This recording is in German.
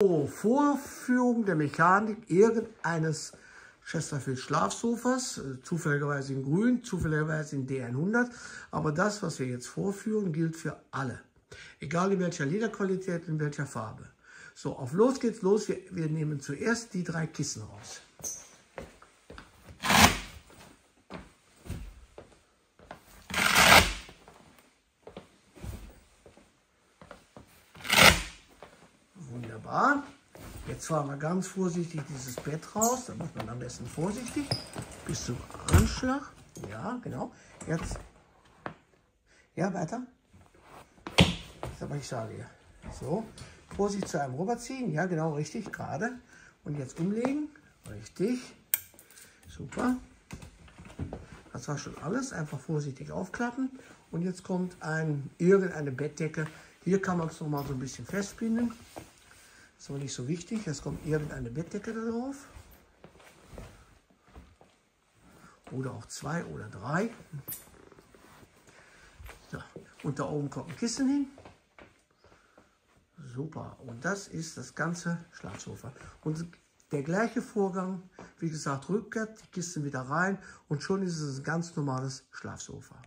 Vorführung der Mechanik irgendeines Chesterfield Schlafsofas, äh, zufälligerweise in grün, zufälligerweise in D100. Aber das, was wir jetzt vorführen, gilt für alle. Egal in welcher Lederqualität, in welcher Farbe. So, auf los geht's los. Wir, wir nehmen zuerst die drei Kissen raus. Wunderbar. Jetzt fahren wir ganz vorsichtig dieses Bett raus. Da muss man am besten vorsichtig bis zum Anschlag. Ja, genau. Jetzt. Ja, weiter. Ist aber ich sage ja. So. Vorsicht zu einem rüberziehen. Ja, genau, richtig. Gerade. Und jetzt umlegen. Richtig. Super. Das war schon alles. Einfach vorsichtig aufklappen. Und jetzt kommt ein, irgendeine Bettdecke. Hier kann man es nochmal so ein bisschen festbinden. Ist aber nicht so wichtig. Es kommt irgendeine Bettdecke da drauf. Oder auch zwei oder drei. So. Und da oben kommt ein Kissen hin. Super. Und das ist das ganze Schlafsofa. Und der gleiche Vorgang, wie gesagt, rückkehrt, die Kisten wieder rein und schon ist es ein ganz normales Schlafsofa.